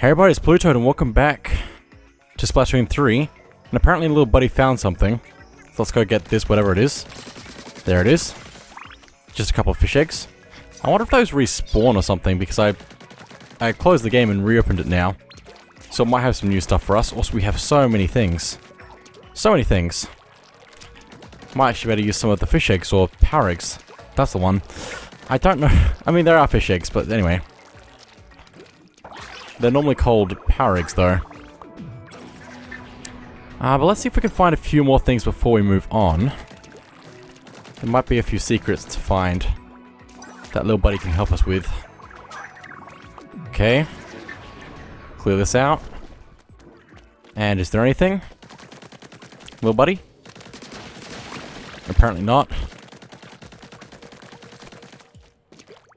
Hey everybody, it's BlueToad and welcome back to Splatoon 3. And apparently little buddy found something. So let's go get this, whatever it is. There it is. Just a couple of fish eggs. I wonder if those respawn or something because I I closed the game and reopened it now. So it might have some new stuff for us. Also, we have so many things. So many things. Might actually better use some of the fish eggs or power eggs. That's the one. I don't know. I mean, there are fish eggs, but anyway. They're normally called power eggs, though. Uh, but let's see if we can find a few more things before we move on. There might be a few secrets to find that little buddy can help us with. Okay. Clear this out. And is there anything? Little buddy? Apparently not.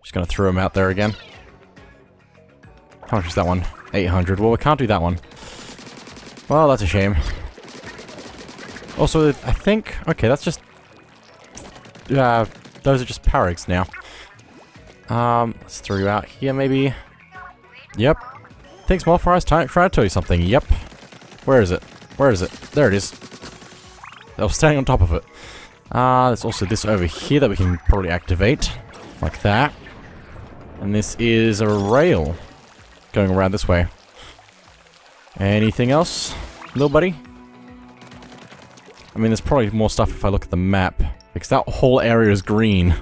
Just gonna throw him out there again. How much is that one? 800. Well, we can't do that one. Well, that's a shame. Also, I think... Okay, that's just... Uh, those are just eggs now. Um, let's throw you out here, maybe. Yep. Thanks, Smallfry. Trying to tell you something. Yep. Where is it? Where is it? There it is. I was standing on top of it. Uh, there's also this over here that we can probably activate. Like that. And this is a rail going around this way. Anything else, little buddy? I mean, there's probably more stuff if I look at the map. Because that whole area is green.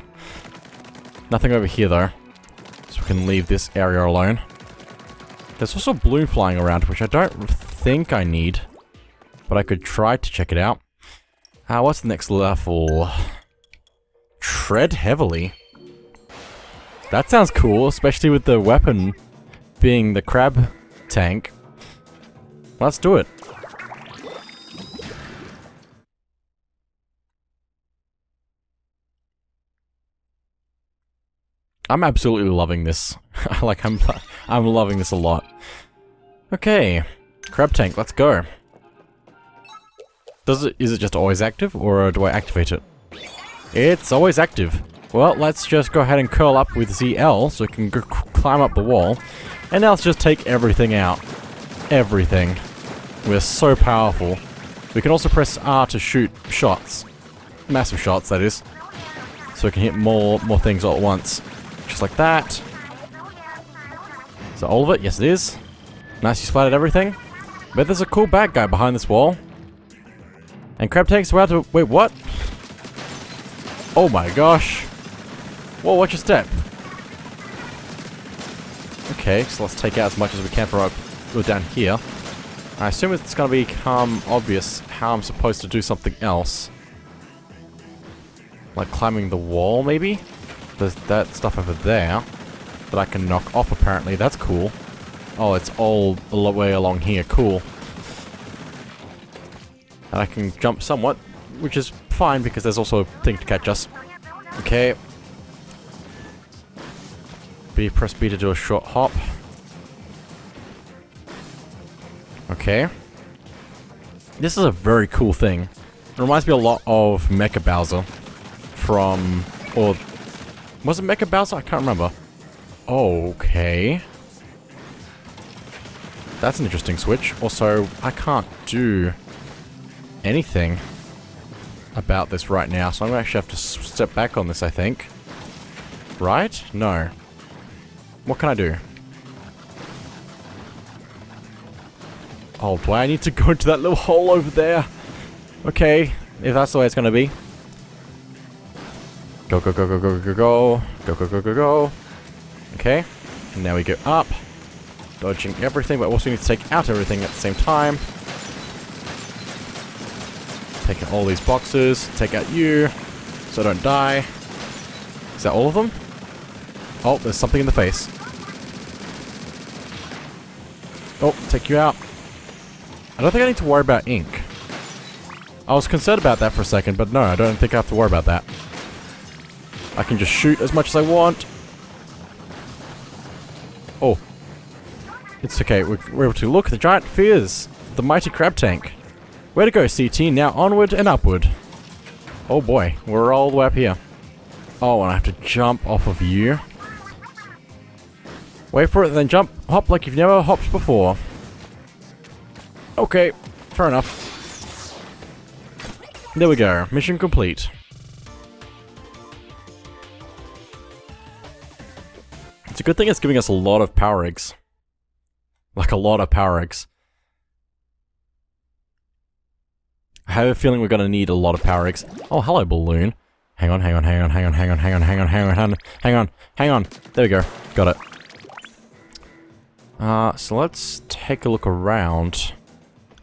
Nothing over here, though. So we can leave this area alone. There's also blue flying around, which I don't think I need. But I could try to check it out. Uh, what's the next level? Tread heavily. That sounds cool, especially with the weapon being the crab tank. Let's do it. I'm absolutely loving this. like, I'm I'm loving this a lot. Okay. Crab tank, let's go. Does it, is it just always active, or do I activate it? It's always active. Well, let's just go ahead and curl up with ZL so it can climb up the wall. And now let's just take everything out. Everything. We're so powerful. We can also press R to shoot shots. Massive shots, that is. So we can hit more, more things all at once. Just like that. Is that all of it? Yes, it is. Nice, you splattered everything. But there's a cool bad guy behind this wall. And Crab Tank's about to... Wait, what? Oh my gosh. Whoa, watch your step. Okay, so let's take out as much as we can from right down here. I assume it's going to become obvious how I'm supposed to do something else. Like climbing the wall, maybe? There's that stuff over there that I can knock off, apparently. That's cool. Oh, it's all the way along here. Cool. And I can jump somewhat, which is fine because there's also a thing to catch us. Okay, Press B to do a short hop. Okay. This is a very cool thing. It reminds me a lot of Mecha Bowser from, or, was it Mecha Bowser? I can't remember. Okay. That's an interesting switch. Also, I can't do anything about this right now, so I'm going to actually have to step back on this, I think. Right? No. What can I do? Oh, do I need to go into that little hole over there? Okay, if that's the way it's gonna be. Go, go, go, go, go, go, go. Go, go, go, go, go. Okay, and now we go up. Dodging everything, but also need to take out everything at the same time. Taking all these boxes, take out you, so I don't die. Is that all of them? Oh, there's something in the face. Oh, take you out. I don't think I need to worry about ink. I was concerned about that for a second, but no, I don't think I have to worry about that. I can just shoot as much as I want. Oh. It's okay, we're, we're able to look, the giant fears, the mighty crab tank. Way to go, CT, now onward and upward. Oh boy, we're all the way up here. Oh, and I have to jump off of you. Wait for it, then jump. Hop like you've never hopped before. Okay, fair enough. There we go. Mission complete. It's a good thing it's giving us a lot of power eggs. Like a lot of power eggs. I have a feeling we're gonna need a lot of power eggs. Oh, hello, balloon. Hang on, hang on, hang on, hang on, hang on, hang on, hang on, hang on, hang on, hang on, hang on. There we go. Got it. Uh, so let's take a look around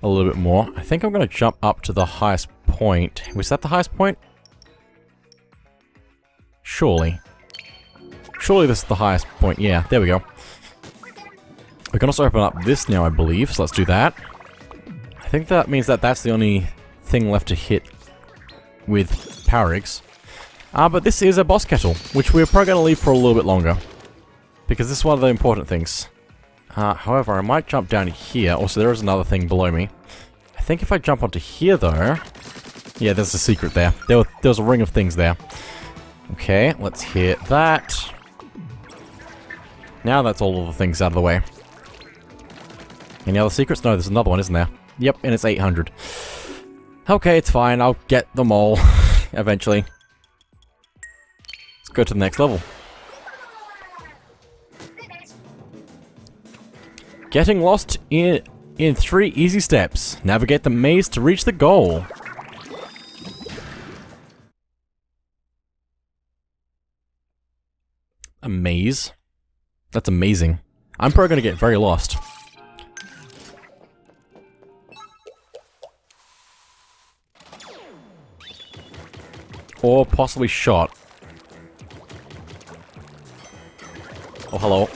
a little bit more. I think I'm gonna jump up to the highest point. Was that the highest point? Surely. Surely this is the highest point. Yeah, there we go. We can also open up this now, I believe, so let's do that. I think that means that that's the only thing left to hit with power eggs. Uh, but this is a boss kettle, which we're probably going to leave for a little bit longer. Because this is one of the important things. Uh, however, I might jump down here. Also, there is another thing below me. I think if I jump onto here, though... Yeah, there's a secret there. There, there was a ring of things there. Okay, let's hit that. Now that's all of the things out of the way. Any other secrets? No, there's another one, isn't there? Yep, and it's 800. Okay, it's fine. I'll get them all eventually. Let's go to the next level. Getting lost in in three easy steps. Navigate the maze to reach the goal. A maze? That's amazing. I'm probably gonna get very lost. Or possibly shot. Oh, hello.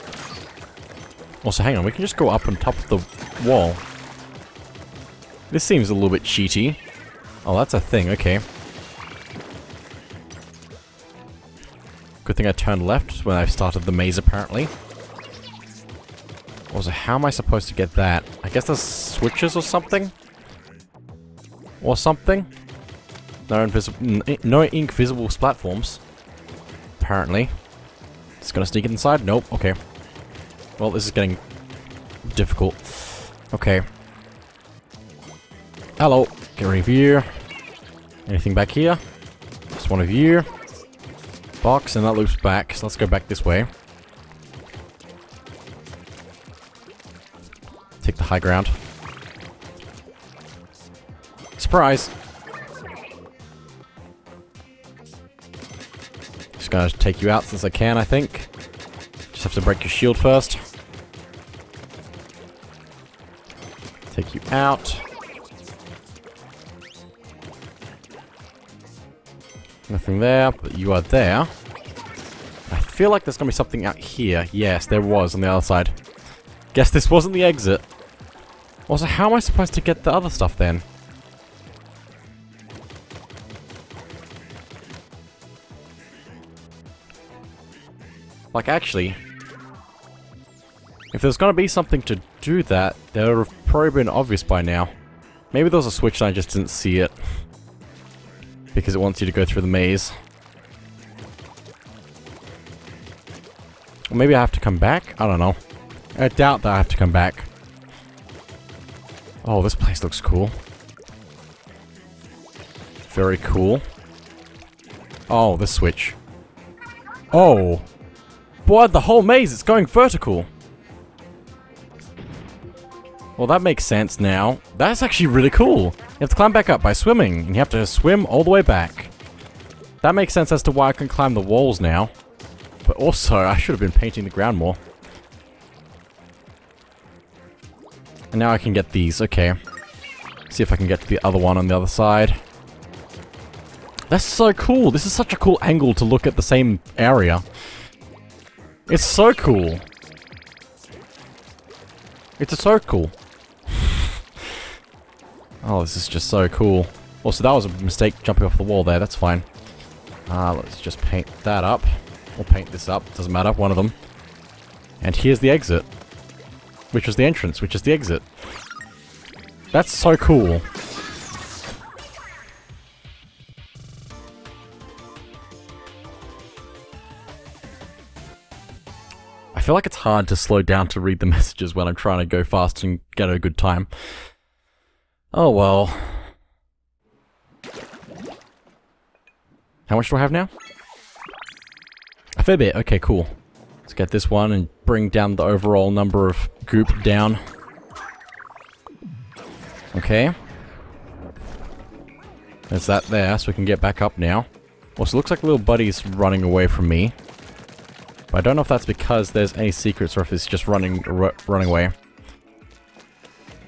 Also, hang on, we can just go up on top of the wall. This seems a little bit cheaty. Oh, that's a thing, okay. Good thing I turned left when I started the maze, apparently. Also, how am I supposed to get that? I guess there's switches or something? Or something? No invisible, no ink visible platforms. Apparently. It's gonna sneak inside? Nope, okay. Well, this is getting difficult. Okay. Hello. Get rid of you. Anything back here? Just one of you. Box, and that loops back, so let's go back this way. Take the high ground. Surprise! Just gonna take you out since I can, I think. Have to break your shield first. Take you out. Nothing there, but you are there. I feel like there's gonna be something out here. Yes, there was on the other side. Guess this wasn't the exit. Also, how am I supposed to get the other stuff then? Like, actually, if there's gonna be something to do that, that would have probably been obvious by now. Maybe there was a switch and I just didn't see it. Because it wants you to go through the maze. Or maybe I have to come back? I don't know. I doubt that I have to come back. Oh, this place looks cool. Very cool. Oh, the switch. Oh! Boy, the whole maze, it's going vertical! Well, that makes sense now. That's actually really cool. You have to climb back up by swimming, and you have to swim all the way back. That makes sense as to why I can climb the walls now. But also, I should have been painting the ground more. And now I can get these, okay. See if I can get to the other one on the other side. That's so cool. This is such a cool angle to look at the same area. It's so cool. It's so cool. Oh, this is just so cool. Also, that was a mistake jumping off the wall there. That's fine. Uh, let's just paint that up. Or paint this up. Doesn't matter. One of them. And here's the exit. Which is the entrance, which is the exit. That's so cool. I feel like it's hard to slow down to read the messages when I'm trying to go fast and get a good time. Oh well. How much do I have now? A fair bit. Okay, cool. Let's get this one and bring down the overall number of goop down. Okay. There's that there, so we can get back up now. Also, looks like little buddy's running away from me. But I don't know if that's because there's any secrets or if he's just running running away. I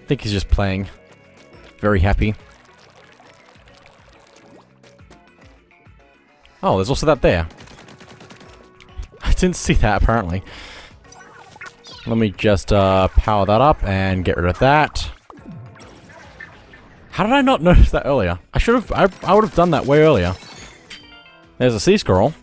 think he's just playing. Very happy. Oh, there's also that there. I didn't see that, apparently. Let me just uh, power that up and get rid of that. How did I not notice that earlier? I should have, I, I would have done that way earlier. There's a sea scroll.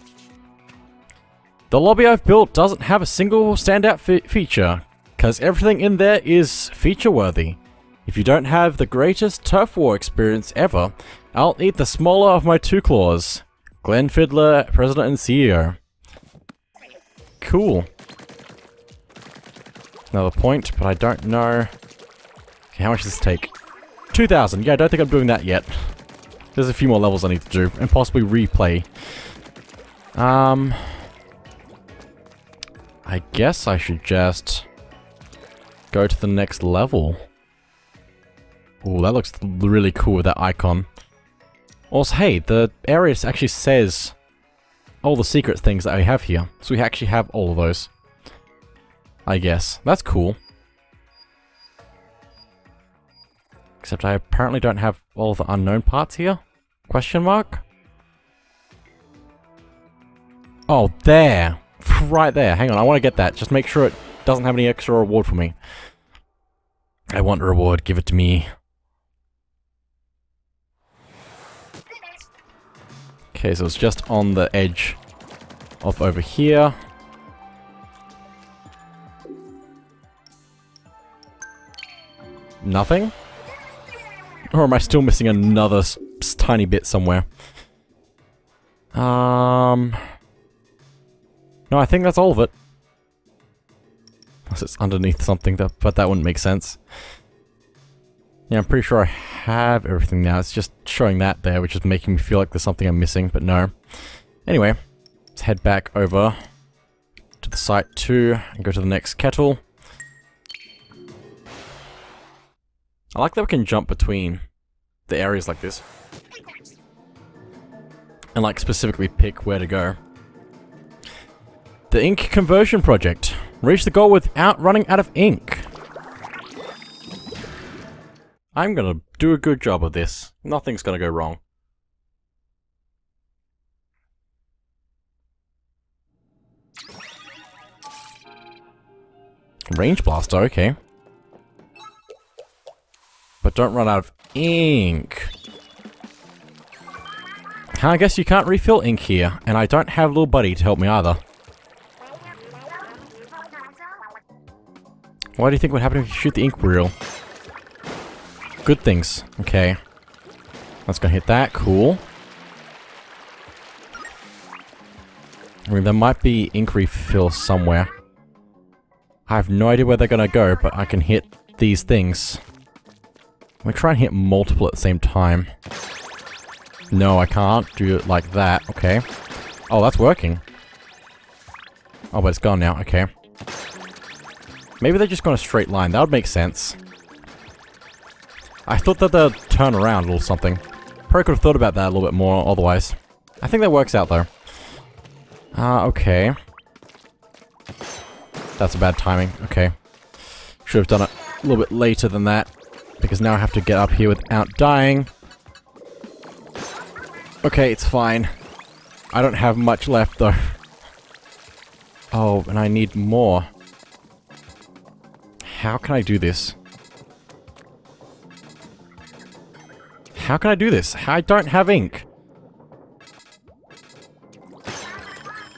The lobby I've built doesn't have a single standout fe feature, because everything in there is feature-worthy. If you don't have the greatest turf war experience ever, I'll eat the smaller of my two claws. Glenn Fiddler, President and CEO. Cool. Another point, but I don't know... Okay, how much does this take? 2,000. Yeah, I don't think I'm doing that yet. There's a few more levels I need to do, and possibly replay. Um... I guess I should just go to the next level. Oh, that looks really cool with that icon. Also, hey, the area actually says all the secret things that we have here. So we actually have all of those. I guess. That's cool. Except I apparently don't have all the unknown parts here? Question mark? Oh, there! Right there. Hang on, I want to get that. Just make sure it doesn't have any extra reward for me. I want a reward. Give it to me. Okay, so it's just on the edge of over here. Nothing? Or am I still missing another tiny bit somewhere? Um... No, I think that's all of it. Unless it's underneath something, that, but that wouldn't make sense. Yeah, I'm pretty sure I have everything now. It's just showing that there, which is making me feel like there's something I'm missing, but no. Anyway, let's head back over to the site 2 and go to the next kettle. I like that we can jump between the areas like this. And like specifically pick where to go. The ink conversion project. Reach the goal without running out of ink. I'm gonna do a good job of this. Nothing's gonna go wrong. Range blaster, okay. But don't run out of ink. I guess you can't refill ink here, and I don't have little buddy to help me either. What do you think would happen if you shoot the ink reel? Good things. Okay. That's gonna hit that. Cool. I mean, there might be ink refill somewhere. I have no idea where they're gonna go, but I can hit these things. I'm gonna try and hit multiple at the same time. No, I can't do it like that. Okay. Oh, that's working. Oh, but it's gone now. Okay. Maybe they're just going a straight line. That would make sense. I thought that they'd turn around or something. Probably could have thought about that a little bit more otherwise. I think that works out though. Uh, okay. That's a bad timing. Okay. Should have done it a little bit later than that. Because now I have to get up here without dying. Okay, it's fine. I don't have much left though. Oh, and I need more. How can I do this? How can I do this? I don't have ink.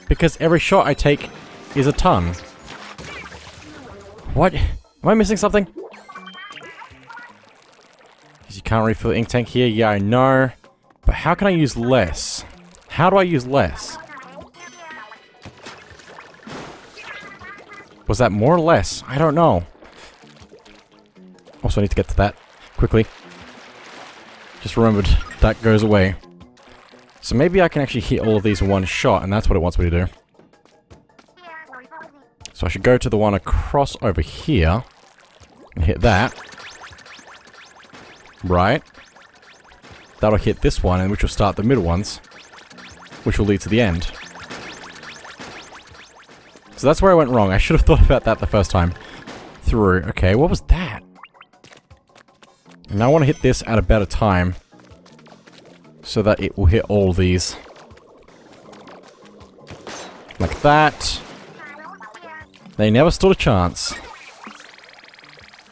Because every shot I take is a ton. What? Am I missing something? Because you can't refill the ink tank here. Yeah, I know. But how can I use less? How do I use less? Was that more or less? I don't know. Also, I need to get to that quickly. Just remembered that goes away. So maybe I can actually hit all of these in one shot, and that's what it wants me to do. So I should go to the one across over here, and hit that. Right. That'll hit this one, and which will start the middle ones, which will lead to the end. So that's where I went wrong. I should have thought about that the first time through. Okay, what was that? Now I want to hit this at a better time so that it will hit all these. Like that. They never stood a chance.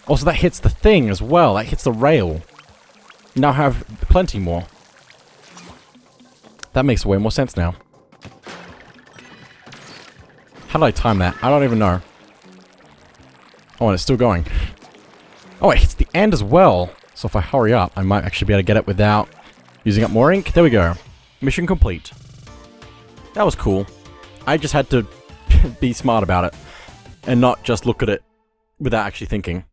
Also, that hits the thing as well. That hits the rail. Now I have plenty more. That makes way more sense now. How did I time that? I don't even know. Oh, and it's still going. Oh, it hits the end as well. So if I hurry up, I might actually be able to get it without using up more ink. There we go. Mission complete. That was cool. I just had to be smart about it. And not just look at it without actually thinking.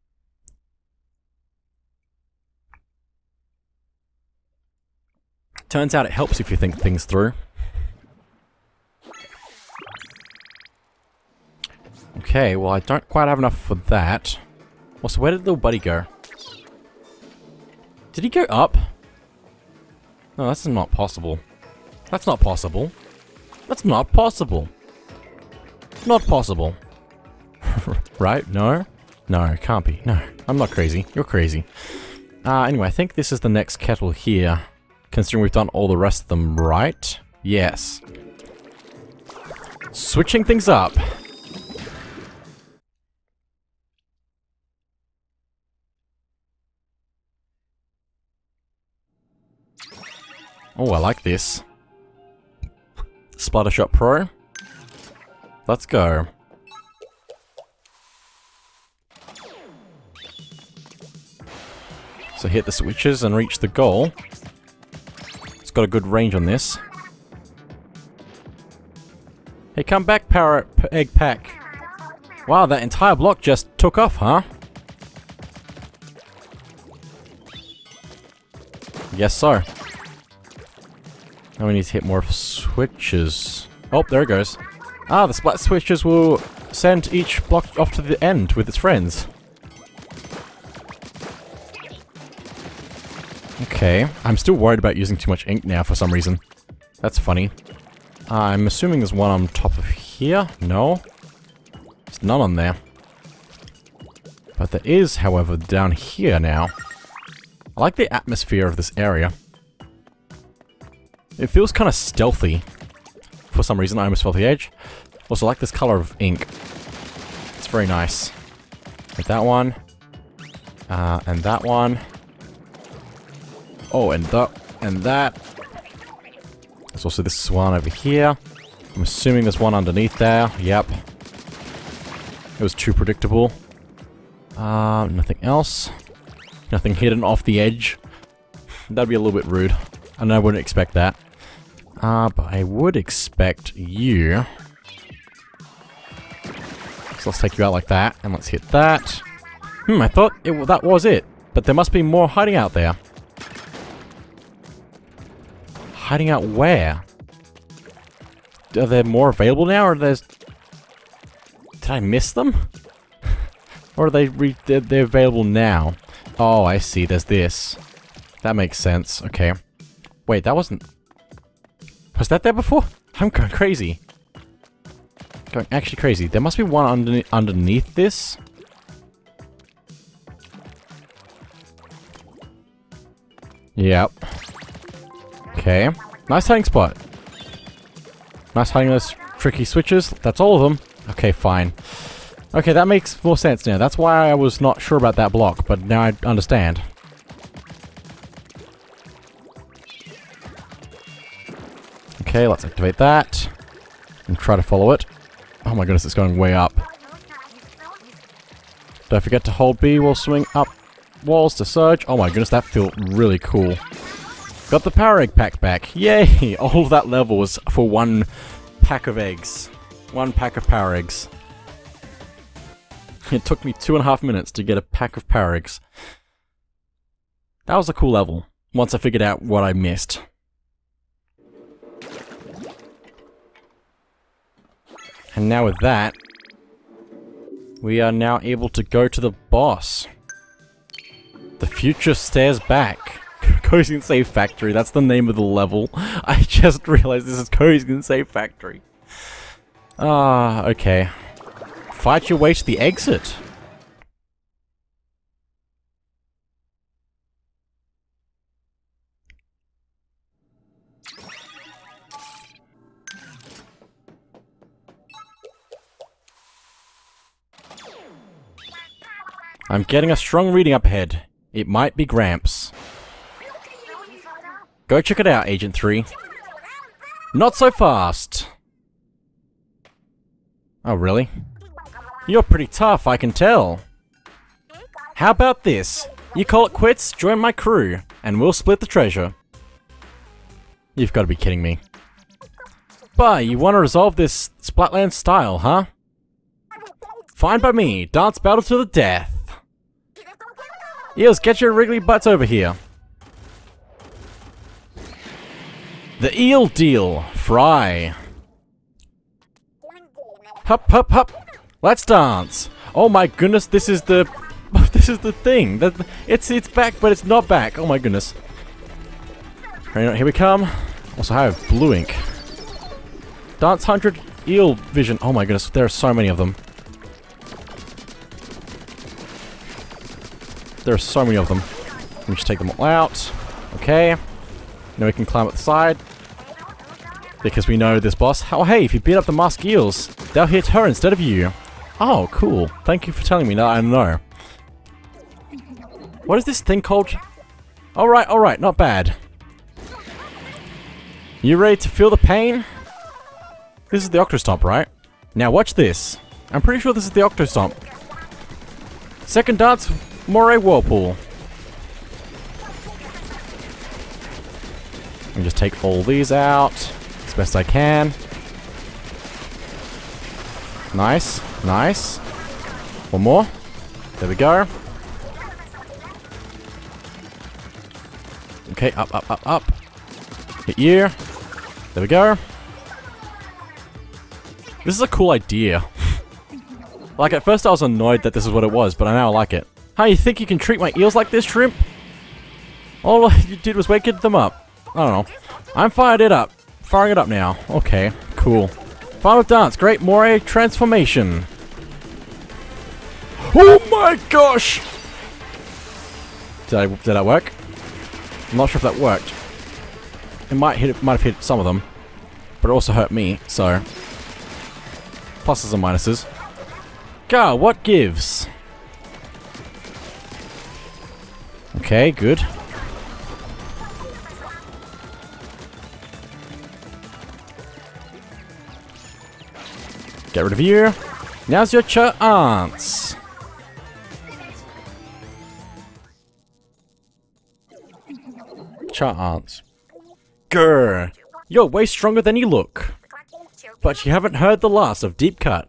Turns out it helps if you think things through. Okay, well I don't quite have enough for that. Also, where did little buddy go? Did he go up? No, that's not possible. That's not possible. That's not possible. Not possible. right? No? No, can't be. No, I'm not crazy. You're crazy. Uh, anyway, I think this is the next kettle here. Considering we've done all the rest of them right. Yes. Switching things up. Oh, I like this. Splattershot Pro. Let's go. So hit the switches and reach the goal. It's got a good range on this. Hey, come back, Power Egg Pack. Wow, that entire block just took off, huh? Guess so. Now we need to hit more switches. Oh, there it goes. Ah, the splat switches will send each block off to the end with its friends. Okay, I'm still worried about using too much ink now for some reason. That's funny. I'm assuming there's one on top of here. No? There's none on there. But there is, however, down here now. I like the atmosphere of this area. It feels kind of stealthy. For some reason, I almost felt the edge. Also, like this color of ink. It's very nice. Like that one. Uh, and that one. Oh, and that, and that. There's also this one over here. I'm assuming there's one underneath there. Yep. It was too predictable. Uh, nothing else. Nothing hidden off the edge. That'd be a little bit rude. And I wouldn't expect that. Uh, but I would expect you... So let's take you out like that, and let's hit that. Hmm, I thought it, that was it. But there must be more hiding out there. Hiding out where? Are there more available now, or there's... Did I miss them? or are they they're, they're available now? Oh, I see. There's this. That makes sense. Okay. Wait, that wasn't... Was that there before? I'm going crazy. Going actually crazy. There must be one under underneath this. Yep. Okay. Nice hiding spot. Nice hiding those tricky switches. That's all of them. Okay, fine. Okay, that makes more sense now. That's why I was not sure about that block, but now I understand. Okay, let's activate that. And try to follow it. Oh my goodness, it's going way up. Don't forget to hold B while swing up walls to surge. Oh my goodness, that felt really cool. Got the power egg pack back. Yay! All of that level was for one pack of eggs. One pack of power eggs. It took me two and a half minutes to get a pack of power eggs. That was a cool level, once I figured out what I missed. And now with that, we are now able to go to the boss. The future stares back. Cozy's Safe Factory, that's the name of the level. I just realized this is Cozy's Safe Factory. Ah, okay. Fight your way to the exit. I'm getting a strong reading up ahead. It might be Gramps. Go check it out, Agent 3. Not so fast! Oh, really? You're pretty tough, I can tell. How about this? You call it quits, join my crew, and we'll split the treasure. You've got to be kidding me. But you want to resolve this Splatland style, huh? Fine by me. Dance battle to the death. Eels, get your wriggly butts over here. The eel deal. Frye. Hup, hup, hup. Let's dance. Oh my goodness, this is the... This is the thing. That It's it's back, but it's not back. Oh my goodness. Here we come. Also, I have blue ink. Dance 100 eel vision. Oh my goodness, there are so many of them. There are so many of them. Let me just take them all out. Okay. Now we can climb up the side. Because we know this boss. Oh, hey, if you beat up the Musk Eels, they'll hit her instead of you. Oh, cool. Thank you for telling me that I know. What is this thing called? Alright, alright, not bad. You ready to feel the pain? This is the Octostomp, right? Now watch this. I'm pretty sure this is the Octostomp. Second dance, Moray Whirlpool. And just take all these out as best I can. Nice, nice. One more. There we go. Okay, up, up, up, up. Hit you. There we go. This is a cool idea. like, at first I was annoyed that this is what it was, but I now like it. How you think you can treat my eels like this, shrimp? All you did was wake them up. I don't know. I'm fired it up. Firing it up now. Okay, cool. Final dance, Great Moray transformation. Oh my gosh! Did I did that work? I'm not sure if that worked. It might hit it might have hit some of them. But it also hurt me, so pluses and minuses. Go, what gives? Okay, good. Get rid of you. Now's your chance. Chance. Grr. You're way stronger than you look. But you haven't heard the last of Deep Cut.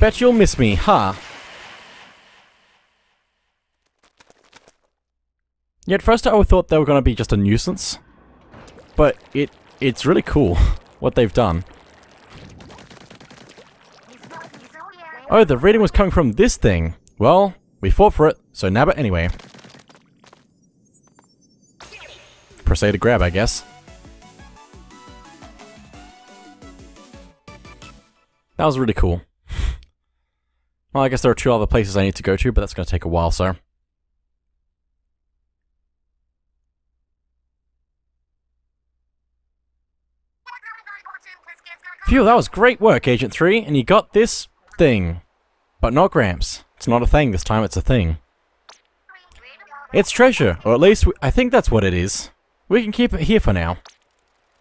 Bet you'll miss me, huh? Yeah, at first I thought they were going to be just a nuisance. But it it's really cool what they've done. Oh, the reading was coming from this thing. Well, we fought for it, so nab it anyway. Proceed to grab, I guess. That was really cool. Well, I guess there are two other places I need to go to, but that's going to take a while, so... Phew, that was great work, Agent 3, and you got this thing. But not Gramps. It's not a thing this time, it's a thing. It's treasure, or at least I think that's what it is. We can keep it here for now.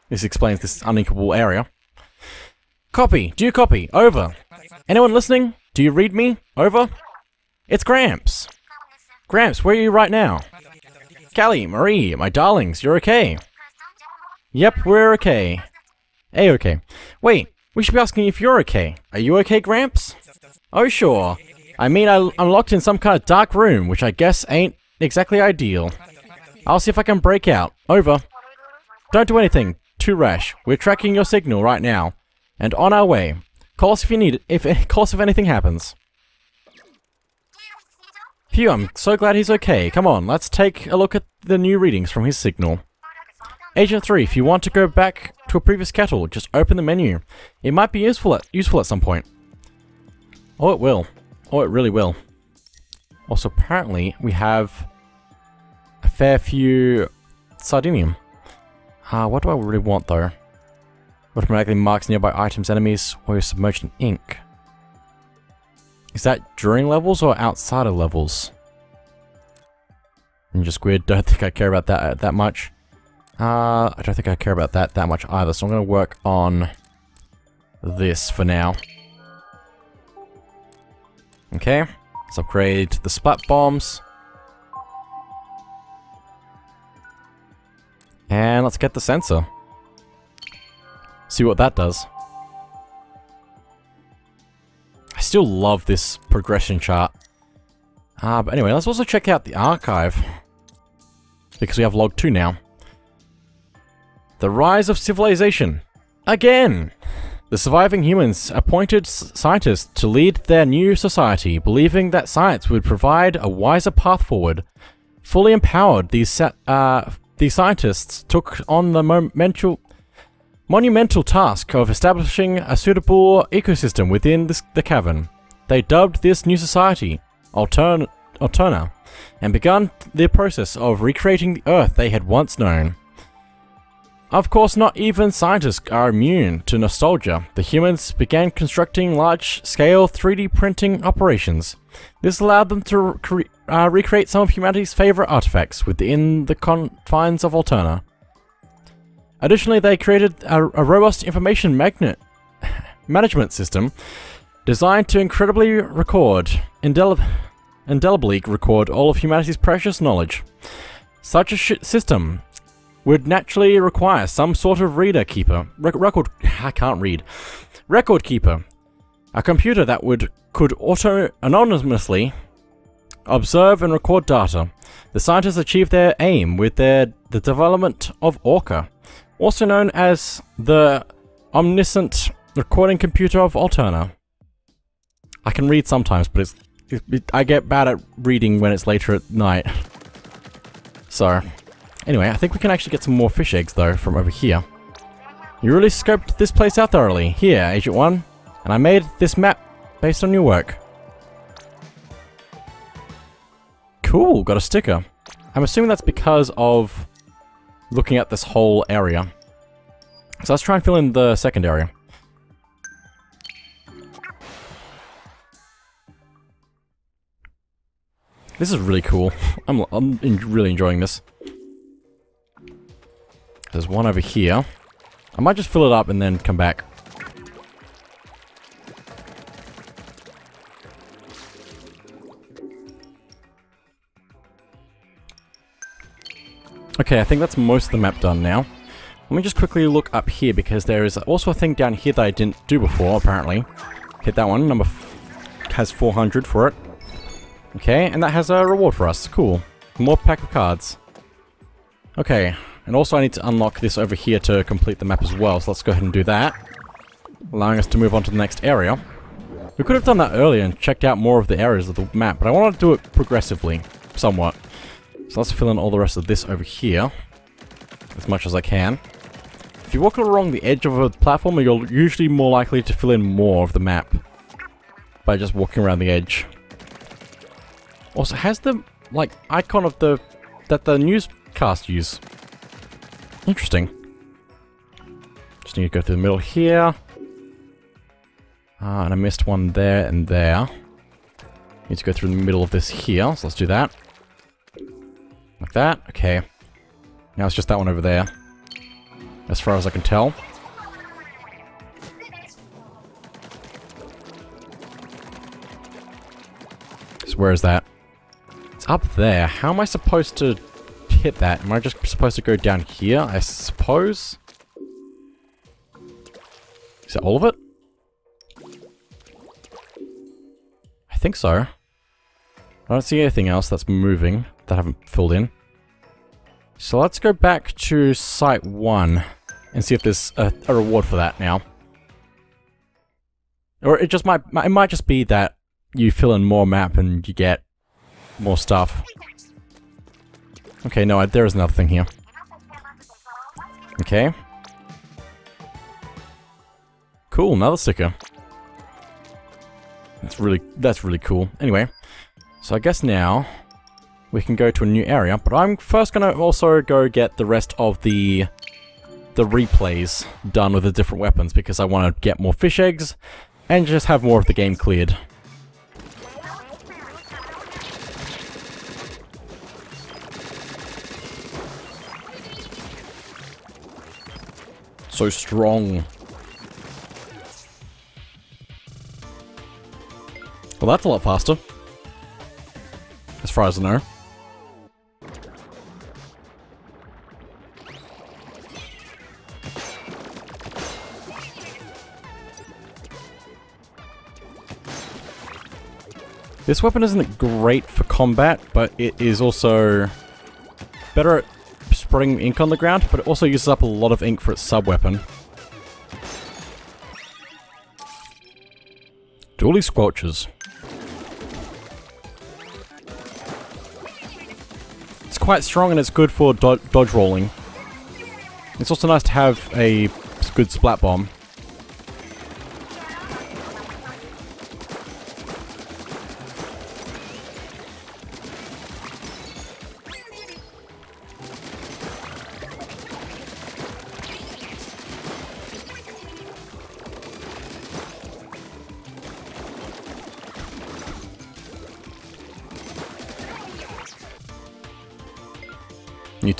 This explains this uninkable area. Copy. Do you copy? Over. Anyone listening? Do you read me? Over. It's Gramps. Gramps, where are you right now? Callie, Marie, my darlings, you're okay. Yep, we're okay. A-okay. Wait, we should be asking if you're okay. Are you okay, Gramps? Oh, sure. I mean, I, I'm locked in some kind of dark room, which I guess ain't exactly ideal. I'll see if I can break out. Over. Don't do anything. Too rash. We're tracking your signal right now. And on our way. Call us if you need it. If, call us if anything happens. Phew, I'm so glad he's okay. Come on, let's take a look at the new readings from his signal. Agent 3, if you want to go back to a previous kettle, just open the menu. It might be useful at, useful at some point. Oh, it will. Oh, it really will. Also, apparently, we have a fair few Sardinium. Uh, what do I really want, though? Automatically marks nearby items, enemies, or submerged in ink. Is that during levels or outside of levels? I'm just weird, don't think I care about that uh, that much. Uh, I don't think I care about that that much either, so I'm going to work on this for now. Okay, let's upgrade the splat bombs. And let's get the sensor. See what that does. I still love this progression chart. Uh, but anyway, let's also check out the archive. Because we have log 2 now. The rise of civilization. Again! The surviving humans appointed scientists to lead their new society, believing that science would provide a wiser path forward. Fully empowered, these, uh, these scientists took on the monumental, monumental task of establishing a suitable ecosystem within this, the cavern. They dubbed this new society Altern Alterna and began the process of recreating the Earth they had once known. Of course, not even scientists are immune to nostalgia. The humans began constructing large-scale 3D printing operations. This allowed them to uh, recreate some of humanity's favorite artifacts within the confines of Alterna. Additionally, they created a, a robust information magnet management system designed to incredibly record, indel indelibly record all of humanity's precious knowledge. Such a system would naturally require some sort of reader keeper. record... I can't read. Record keeper. A computer that would could auto anonymously observe and record data. The scientists achieved their aim with their the development of Orca, also known as the Omniscient Recording Computer of Alterna. I can read sometimes, but it's it, it, I get bad at reading when it's later at night. so, Anyway, I think we can actually get some more fish eggs, though, from over here. You really scoped this place out thoroughly. Here, Agent 1. And I made this map based on your work. Cool, got a sticker. I'm assuming that's because of looking at this whole area. So let's try and fill in the second area. This is really cool. I'm, I'm really enjoying this. There's one over here. I might just fill it up and then come back. Okay, I think that's most of the map done now. Let me just quickly look up here because there is also a thing down here that I didn't do before, apparently. Hit that one, number has 400 for it. Okay, and that has a reward for us. Cool. More pack of cards. Okay, and also I need to unlock this over here to complete the map as well, so let's go ahead and do that. Allowing us to move on to the next area. We could have done that earlier and checked out more of the areas of the map, but I want to do it progressively, somewhat. So let's fill in all the rest of this over here, as much as I can. If you walk along the edge of a platform, you're usually more likely to fill in more of the map by just walking around the edge. Also, has the, like, icon of the, that the newscast use Interesting. Just need to go through the middle here. Ah, and I missed one there and there. Need to go through the middle of this here, so let's do that. Like that, okay. Now it's just that one over there. As far as I can tell. So where is that? It's up there. How am I supposed to hit that. Am I just supposed to go down here, I suppose? Is that all of it? I think so. I don't see anything else that's moving that I haven't filled in. So let's go back to Site 1 and see if there's a, a reward for that now. Or it just might, it might just be that you fill in more map and you get more stuff. Okay, no, there is another thing here. Okay. Cool, another sticker. That's really, that's really cool. Anyway, so I guess now we can go to a new area, but I'm first gonna also go get the rest of the the replays done with the different weapons because I want to get more fish eggs and just have more of the game cleared. So strong. Well, that's a lot faster. As far as I know. This weapon isn't great for combat, but it is also better at spreading ink on the ground, but it also uses up a lot of ink for its sub-weapon. Dualie Squelchers. It's quite strong and it's good for do dodge rolling. It's also nice to have a good splat bomb.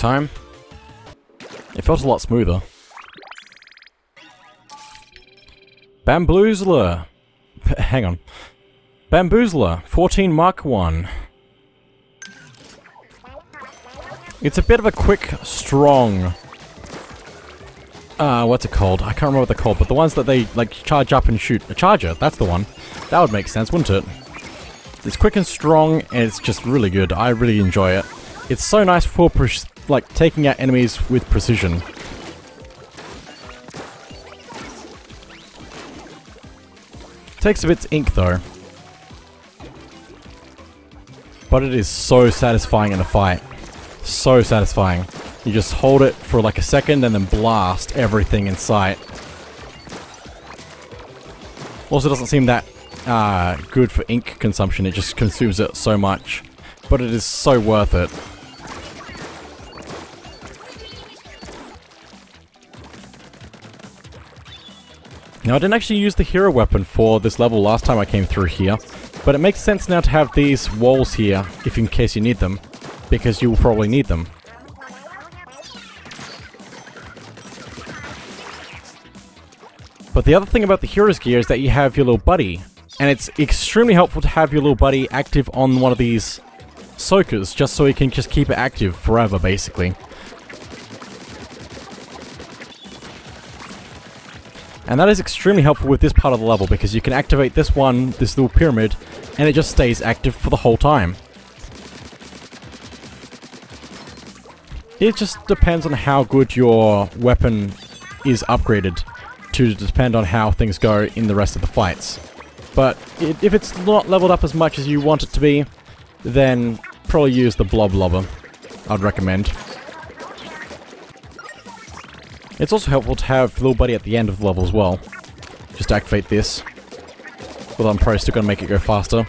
Time. It felt a lot smoother. Bamboozler! Hang on. Bamboozler, 14 Mark 1. It's a bit of a quick, strong... Uh, what's it called? I can't remember what they're called, but the ones that they, like, charge up and shoot. A charger, that's the one. That would make sense, wouldn't it? It's quick and strong, and it's just really good. I really enjoy it. It's so nice for like taking out enemies with precision. Takes a bit of ink though. But it is so satisfying in a fight. So satisfying. You just hold it for like a second and then blast everything in sight. Also doesn't seem that uh, good for ink consumption, it just consumes it so much. But it is so worth it. Now I didn't actually use the hero weapon for this level last time I came through here, but it makes sense now to have these walls here, if in case you need them, because you will probably need them. But the other thing about the hero's gear is that you have your little buddy, and it's extremely helpful to have your little buddy active on one of these soakers, just so he can just keep it active forever, basically. And that is extremely helpful with this part of the level because you can activate this one, this little pyramid, and it just stays active for the whole time. It just depends on how good your weapon is upgraded to depend on how things go in the rest of the fights. But if it's not leveled up as much as you want it to be, then probably use the Bloblobber. I'd recommend. It's also helpful to have Little Buddy at the end of the level as well. Just activate this. Although I'm probably still going to make it go faster.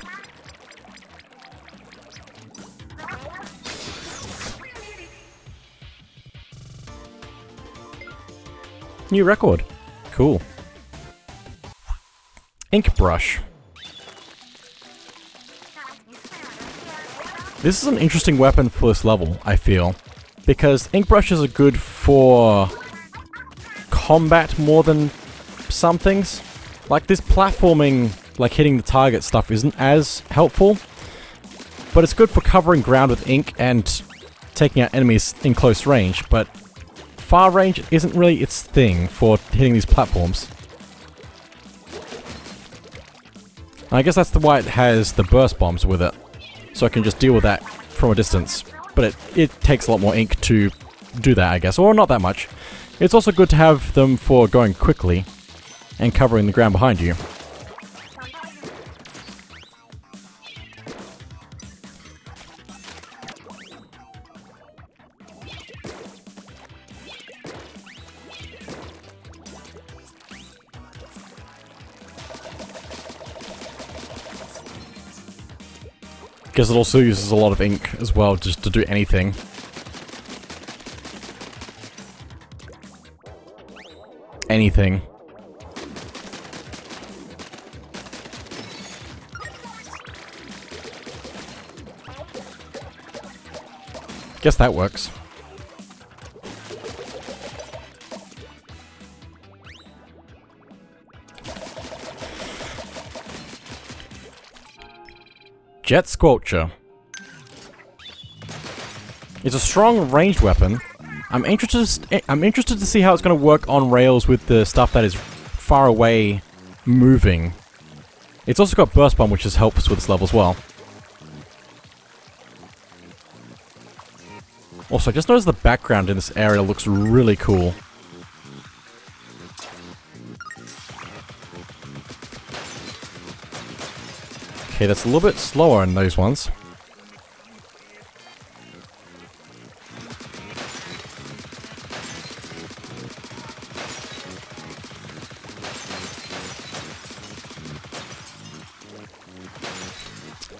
New record. Cool. Ink brush. This is an interesting weapon for this level, I feel. Because ink brushes are good for combat more than some things. Like this platforming, like hitting the target stuff isn't as helpful. But it's good for covering ground with ink and taking out enemies in close range, but far range isn't really its thing for hitting these platforms. I guess that's the why it has the burst bombs with it. So I can just deal with that from a distance. But it, it takes a lot more ink to do that, I guess. Or not that much. It's also good to have them for going quickly and covering the ground behind you. Because it also uses a lot of ink as well, just to do anything. Anything. Guess that works. Jet Squelcher. It's a strong ranged weapon. I'm interested. I'm interested to see how it's going to work on rails with the stuff that is far away, moving. It's also got burst bomb, which just helps with this level as well. Also, I just noticed the background in this area looks really cool. Okay, that's a little bit slower in those ones.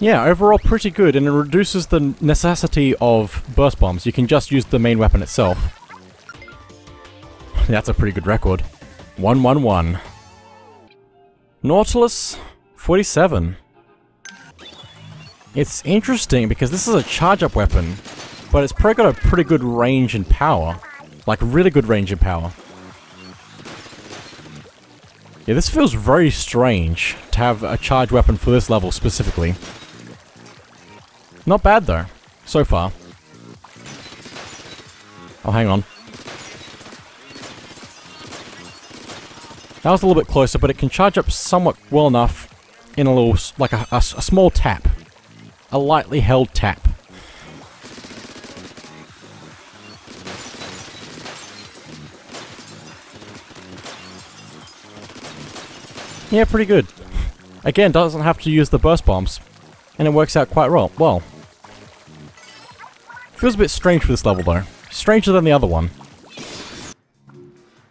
Yeah, overall pretty good, and it reduces the necessity of burst bombs. You can just use the main weapon itself. That's a pretty good record. 111. Nautilus 47. It's interesting because this is a charge-up weapon, but it's probably got a pretty good range and power. Like, really good range and power. Yeah, this feels very strange to have a charge weapon for this level specifically. Not bad though, so far. Oh, hang on. That was a little bit closer, but it can charge up somewhat well enough in a little, like a, a, a small tap. A lightly held tap. Yeah, pretty good. Again, doesn't have to use the burst bombs. And it works out quite well. Well, Feels a bit strange for this level though. Stranger than the other one.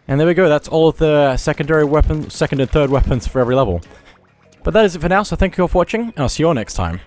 And there we go, that's all of the secondary weapons, second and third weapons for every level. But that is it for now, so thank you all for watching, and I'll see you all next time.